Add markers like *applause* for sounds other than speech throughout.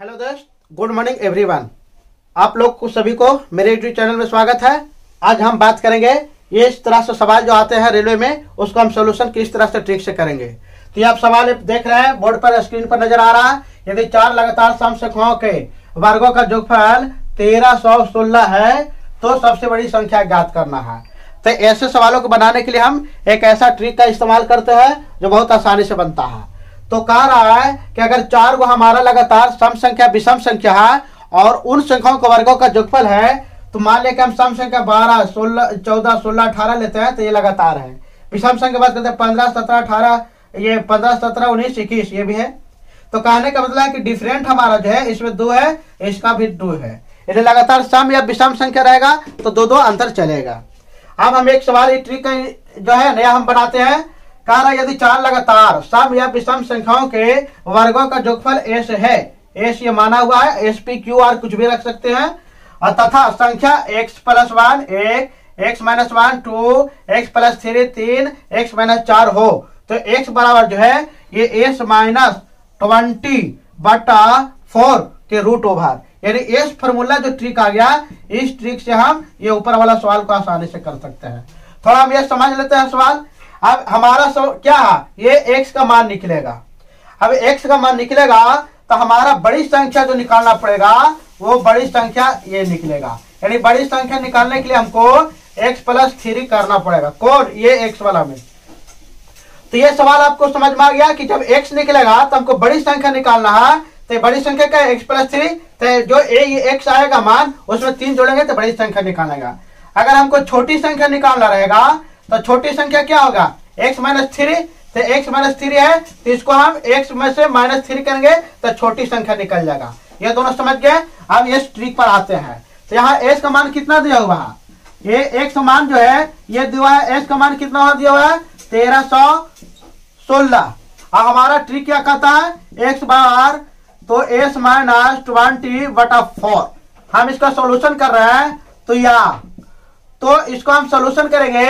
Hello दोस्त good morning everyone आप लोग को सभी को मेरे यूट्यूब चैनल में स्वागत है। आज हम बात करेंगे, ये इस तरह से सवाल जो आते हैं रेलवे में, उसको हम सोल्यूशन किस तरह से ट्रिक से करेंगे। तो ये आप सवाल देख रहे हैं बोर्ड पर स्क्रीन पर नज़र आ रहा है। यदि चार लगातार समसंख्याओं के वर्गों का जोगफल तेरह सौ सोलह है तो सबसे बड़ी संख्या ज्ञात करना है। तो ऐसे सवालों को बनाने के लिए हम एक ऐसा ट्रिक का इस्तेमाल करते हैं, जो बहुत आसानी से बनता है। तो कह रहा है कि अगर चार को हमारा लगातार सम संख्या विषम संख्या है, और उन संख्याओं के वर्गों का जोगफल है तो मान लें कि हम सम संख्या बारह, सोलह, चौदह, सोलह, अठारह लेते हैं तो ये लगातार है। विषम संख्या बात करते हैं, पंद्रह, सत्रह, अठारह, ये पंद्रह, सत्रह, उन्नीस, इक्कीस, ये भी है। तो कहने का मतलब है कि डिफरेंट हमारा जो है, इसमें दो है, इसका भी दो है। यदि लगातार सम या विषम संख्या रहेगा तो दो दो अंतर चलेगा। अब हम एक सवाल ट्रिक जो है, नया हम बनाते हैं। कह रहा यदि चार लगातार सम या विषम संख्याओं के वर्गों का जोगफल एस है एस ये माना हुआ है एस पी क्यू आर कुछ भी रख सकते हैं। और तथा संख्या एक्स प्लस वन एक x minus one two x plus three तीन एक्स माइनस चार हो तो एक्स बराबर जो है, ये एस माइनस ट्वेंटी बटा फोर के रूट ओवर यानी एस फॉर्मूला जो ट्रिक आ गया, इस ट्रिक से हम ये ऊपर वाला सवाल को आसानी से कर सकते हैं। थोड़ा हम ये समझ लेते हैं सवाल। अब हमारा सो क्या है? ये एक्स का मान निकलेगा। अब एक्स का मान निकलेगा तो हमारा बड़ी संख्या जो निकालना पड़ेगा, वो बड़ी संख्या ये निकलेगा। यानी बड़ी संख्या निकालने के लिए हमको एक्स प्लस थ्री करना पड़ेगा। कौन ये एक्स वाला में। तो ये सवाल आपको समझ में आ गया कि जब एक्स निकलेगा तो हमको बड़ी संख्या निकालना है तो बड़ी संख्या का एक्स प्लस थ्री तो जो एक्स आएगा मान, उसमें तीन जोड़ेंगे तो बड़ी संख्या निकालेगा। अगर हमको छोटी संख्या निकालना रहेगा तो छोटी संख्या क्या होगा? एक्स माइनस थ्री तो एक्स माइनस थ्री है तो इसको हम एक्स में से माइनस थ्री करेंगे तो छोटी संख्या निकल जाएगा। ये दोनों समझ गए? अब ये ट्रिक पर आते हैं। तो यहाँ एस का मान कितना दिया हुआ? है ये एक्स मान जो है, ये दिया है एस का मान कितना दिया हुआ है? तेरह सौ सोलह। अब हमारा ट्रिक क्या कहता है? एक्स बार तो एस माइनस ट्वेंटी बटा फोर हम इसका सोल्यूशन कर रहे हैं तो या। तो इसको हम सोल्यूशन करेंगे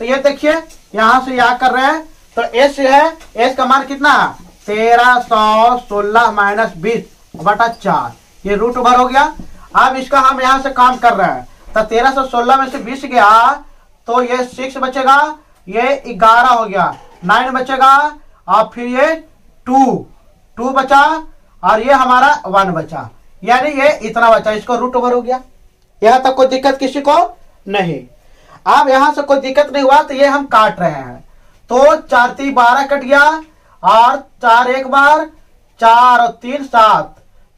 तो ये देखिए, यहाँ से या कर रहे हैं तो एस है एस का मान कितना तेरह सौ सोलह माइनस बीस बटा चार। ये रूट ओवर हो गया। अब इसका हम यहाँ से काम कर रहे हैं। तो तेरह सौ सोलह में से बीस गया तो ये सिक्स बचेगा, ये ग्यारह हो गया नाइन बचेगा, और फिर ये टू टू बचा, और ये हमारा वन बचा। यानी ये इतना बचा, इसको रूट ओवर हो गया। यहाँ तक कोई दिक्कत किसी को नहीं। अब यहाँ से कोई दिक्कत नहीं हुआ तो ये हम काट रहे हैं। तो चार तीन बारह कट गया और चार एक बार, चार और तीन सात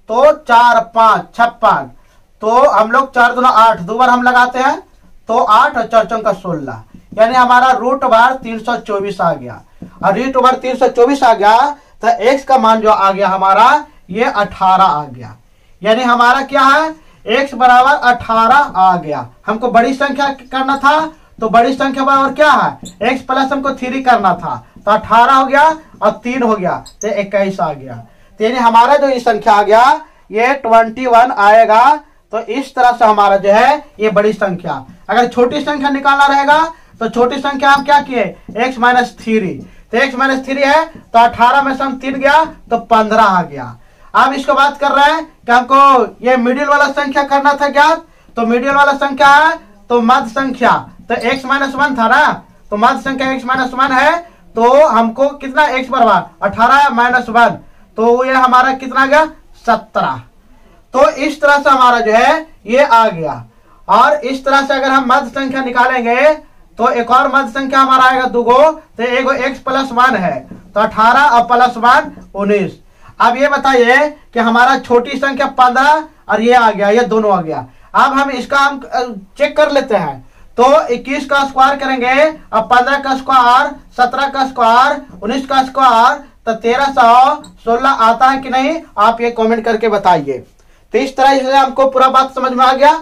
तो चार पाँच, छप्पन। तो हम लोग चार दोनों आठ, दो बार हम लगाते हैं तो आठ और चार चौका सोलह। यानी हमारा रूट बार तीन सौ चौबीस आ गया। और रूट बार तीन सौ चौबीस आ गया तो एक्स का मान जो आ गया हमारा, ये अठारह आ गया। यानी हमारा क्या है? एक्स बराबर अठारह आ गया। हमको बड़ी संख्या करना था तो बड़ी संख्या बराबर क्या है? एक्स प्लस हमको थ्री करना था। तो अठारह हो गया और तीन हो गया तो इक्कीस आ गया। तो यानी हमारा जो ये संख्या आ गया, ये ट्वेंटी वन आएगा तो इस तरह से हमारा जो है, ये बड़ी संख्या। अगर छोटी संख्या निकालना रहेगा तो छोटी संख्या हम क्या किए? एक्स माइनस थ्री तो एक्स माइनस थ्री है तो अठारह में से हम तीन गया तो पंद्रह आ गया। अब इसको बात कर रहे हैं कि हमको ये मिडिल वाला संख्या करना था क्या तो मिडिल वाला संख्या है तो मध्य संख्या। तो एक्स माइनस वन था ना? तो मध्य संख्या एक्स माइनस वन है तो हमको कितना एक्स बराबर? अठारह माइनस वन तो ये हमारा कितना गया? सत्रह। तो इस तरह से हमारा जो है, ये आ गया। और इस तरह से अगर हम मध्य संख्या निकालेंगे तो एक और मध्य संख्या हमारा आएगा दुगो तो एक एक्स प्लस वन है। तो अठारह और प्लस वन उन्नीस। अब ये बताइए कि हमारा छोटी संख्या पंद्रह और ये आ गया, ये दोनों आ गया। अब हम इसका हम चेक कर लेते हैं। तो 21 का स्क्वायर करेंगे, अब 15 का स्क्वायर 17 का स्क्वायर 19 का स्क्वायर तो तेरह सौ सोलह आता है कि नहीं, आप ये कमेंट करके बताइए। तो इस तरह से हमको पूरा बात समझ में आ गया।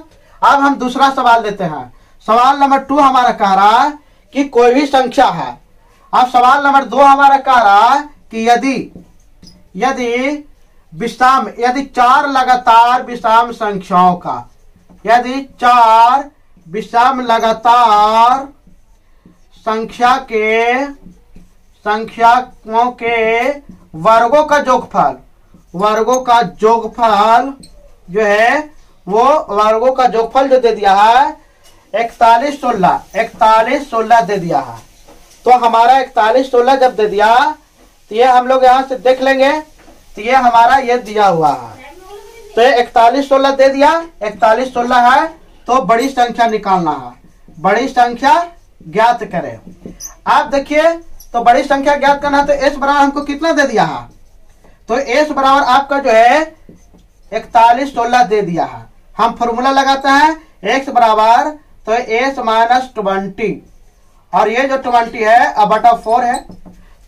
अब हम दूसरा सवाल देते हैं। सवाल नंबर टू हमारा कह रहा है कि कोई भी संख्या है। अब सवाल नंबर दो हमारा कह रहा है कि यदि यदि विषम यदि चार लगातार विषम संख्याओं का, यदि चार विषम लगातार संख्या के, संख्याओं के वर्गों का जोगफल, वर्गों का जोगफल जो है, वो वर्गों का जोगफल जो दे दिया है, इकतालीस सोलह इकतालीस सोलह दे दिया है। तो हमारा इकतालीस सोलह जब दे दिया तो ये हम लोग यहाँ से देख लेंगे तो ये हमारा ये दिया हुआ है। तो ये इकतालीस सोलह दे दिया, इकतालीस सोलह है तो बड़ी संख्या निकालना है। बड़ी संख्या ज्ञात करें। आप देखिए तो बड़ी संख्या ज्ञात करना तो एस बराबर हमको कितना दे दिया है? तो एस बराबर आपका जो है, इकतालीस सोलह दे दिया है। हम फॉर्मूला लगाते हैं एक्स बराबर तो एस माइनस ट्वेंटी और ये जो ट्वेंटी है, अब बटा फोर है।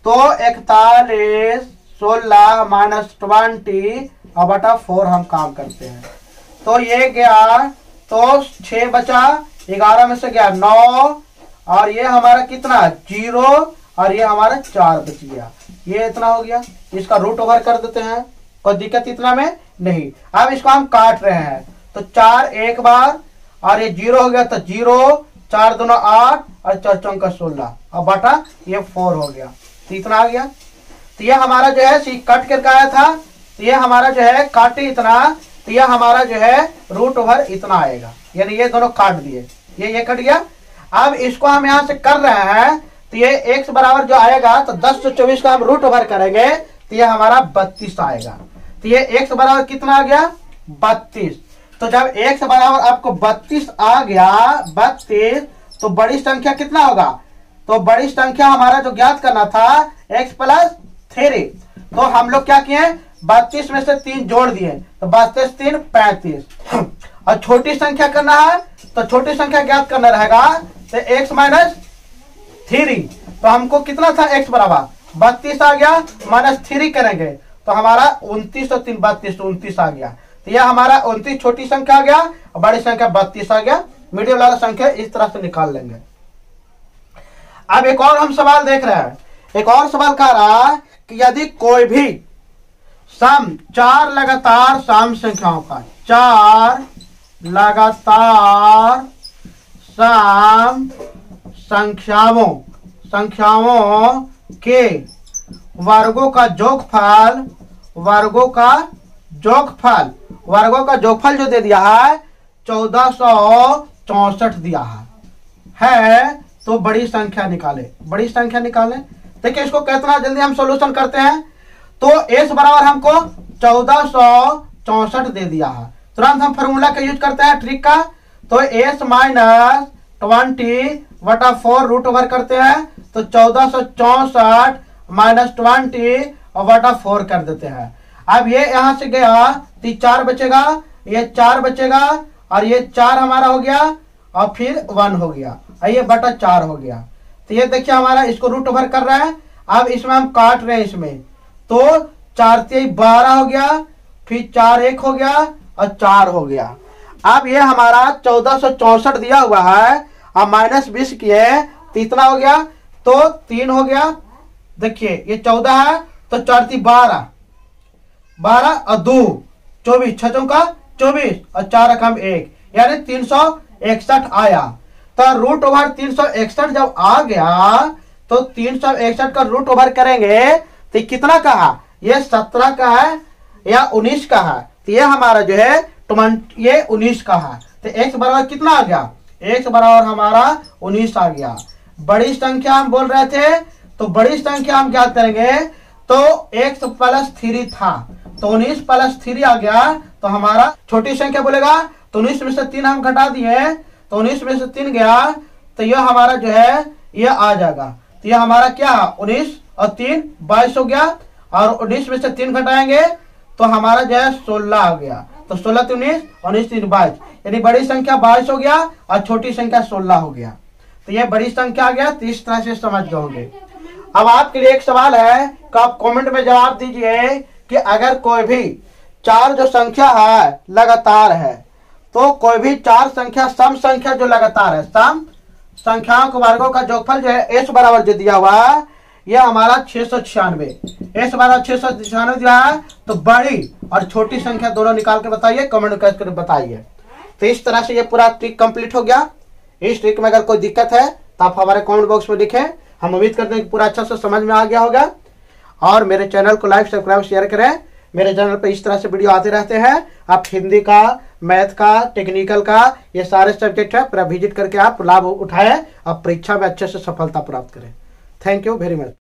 तो इकतालीस, सोलह माइनस ट्वेंटी और बटा फोर हम काम करते हैं। तो ये गया तो छ बचा, ग्यारह में से गया नौ, और ये हमारा कितना? ज़ीरो, और ये हमारा चार बच गया। ये इतना हो गया। इसका रूट ओवर कर देते हैं। कोई दिक्कत इतना में नहीं। अब इसको हम काट रहे हैं। तो चार एक बार, और ये ज़ीरो हो गया तो ज़ीरो, चार दोनों आठ, और चार चौका सोलह। और बटा ये फोर हो गया। तो इतना आ गया। तो ये हमारा जो है सी, कट करके आया था। तो ये हमारा जो है काटे इतना तो ये हमारा जो है रूट ओवर इतना आएगा। यानी ये दोनों काट दिए। ये ये कट गया। अब इसको हम यहाँ से कर रहे हैं तो ये एक्स बराबर जो आएगा तो दस सौ चौबीस का हम रूट ओवर करेंगे तो ये हमारा बत्तीस आएगा। तो ये एक्स बराबर कितना आ गया? बत्तीस। तो जब एक्स बराबर आपको बत्तीस आ गया, बत्तीस तो बड़ी संख्या कितना होगा? तो बड़ी संख्या हमारा जो ज्ञात करना था एक्स प्लस थ्री तो हम लोग क्या किए? बत्तीस में से तीन जोड़ दिए। तो बत्तीस, तीन, पैंतीस। *clears throat* और छोटी संख्या करना है तो छोटी संख्या ज्ञात करना रहेगा। तो एक्स माइनस थ्री तो हमको कितना था एक्स बराबर? बत्तीस आ गया माइनस थ्री करेंगे। तो हमारा उनतीस और तीन, बत्तीस उनतीस आ गया। तो यह हमारा उनतीस छोटी संख्या आ गया, बड़ी संख्या बत्तीस आ गया। मीडियम वाला संख्या इस तरह से निकाल लेंगे। अब एक और हम सवाल देख रहे हैं। एक और सवाल कह रहा है कि यदि कोई भी सम, चार लगातार सम संख्याओं का चार लगातार सम संख्याओं संख्याओं के वर्गों का जोगफल, वर्गों का जोगफल, वर्गों का जोगफल जो दे दिया है, चौदह सौ चौसठ दिया है। है तो बड़ी संख्या निकाले। बड़ी संख्या निकाले। देखिए, इसको कितना जल्दी हम सोल्यूशन करते हैं? तो एस बराबर हमको चौदह सौ चौसठ दे दिया है। तुरंत हम फॉर्मूला का यूज़ करते हैं ट्रिक का। तो एस माइनस ट्वेंटी वटा फोर रूट ओवर करते हैं। तो चौदह सौ चौसठ माइनस ट्वेंटी वटा फोर कर देते हैं। अब ये यहाँ से गया तो चार बचेगा, ये चार बचेगा, और ये चार हमारा हो गया, और फिर वन हो गया। ये बटा चार हो गया। तो ये देखिए हमारा इसको रूट ओवर कर रहा है। अब इसमें हम काट रहे हैं इसमें। तो चार तेई बारह हो गया, फिर चार एक हो गया और चार हो गया। अब ये हमारा चौदह सौ चौसठ दिया हुआ है। और माइनस बीस किए तो इतना हो गया। तो तीन हो गया। देखिए, ये चौदह है तो चार थी बारह। बारह और दो, चौबीस। छो का चौबीस और चार रकम एक। यानी तीन सौ इकसठ आया। तो रूट ओवर तीन सौ इकसठ जब आ गया तो तीन सौ इकसठ का रूट ओवर करेंगे तो कितना का है? ये सत्रह का है या उन्नीस का है? तो ये हमारा जो है ये उन्नीस का है। तो एक्स बराबर कितना आ गया? एक्स बराबर हमारा उन्नीस आ गया। बड़ी संख्या हम बोल रहे थे तो बड़ी संख्या हम क्या करेंगे? तो एक्स प्लस थ्री था। तो उन्नीस प्लस थ्री आ गया तो हमारा छोटी संख्या बोलेगा तो उन्नीस में से तीन हम घटा दिए तो उन्नीस में से तीन गया तो यह हमारा जो है, यह आ जाएगा। तो यह हमारा क्या उन्नीस और तीन, बाईस हो गया, और उन्नीस में से तीन घटाएँगे तो हमारा जो है सोलह आ गया। तो सोलह तीन उन्नीस उन्नीस तीन बाईस। यानी बड़ी संख्या बाईस हो गया, और छोटी संख्या सोलह हो गया। तो यह बड़ी संख्या आ गया तो इस तरह से समझ गए अब आपके लिए एक सवाल है कि आप कमेंट में जवाब दीजिए कि अगर कोई भी चार जो संख्या है, लगातार है तो कोई भी चार संख्या, सम संख्या जो लगातार है, सम संख्याओं के वर्गों का जोगफल जो है एस बराबर जो दिया हुआ है यह हमारा छह सौ छियानवे। एस बराबर छह सौ छियानवे दिया है तो बड़ी और छोटी संख्या दोनों निकाल के बताइए, कमेंट करके बताइए। तो इस तरह से ये पूरा ट्रिक कंप्लीट हो गया। इस ट्रिक में अगर कोई दिक्कत है तो आप हमारे कमेंट बॉक्स में लिखें। हम उम्मीद करते हैं कि पूरा अच्छा से समझ में आ गया होगा। और मेरे चैनल को लाइक, सब्सक्राइब, शेयर करें। मेरे चैनल पर इस तरह से वीडियो आते रहते हैं। आप हिंदी का मैथ का टेक्निकल का, ये सारे सब्जेक्ट है। पूरा विज़िट करके आप लाभ उठाएँ और परीक्षा में अच्छे से सफलता प्राप्त करें। Thank you very much